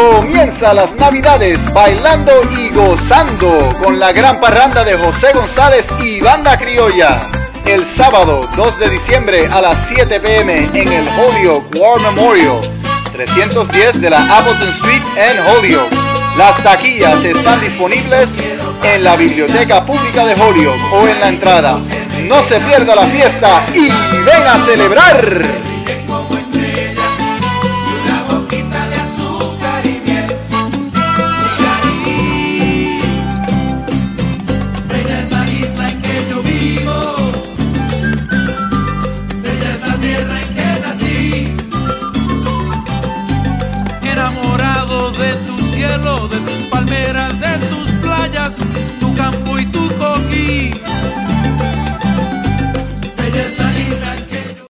Comienza las navidades bailando y gozando con la gran parranda de José González y Banda Criolla. El sábado 2 de diciembre a las 7 pm en el Holyoke War Memorial, 310 de la Appleton Street en Holyoke. Las taquillas están disponibles en la Biblioteca Pública de Holyoke o en la entrada. No se pierda la fiesta y ven a celebrar.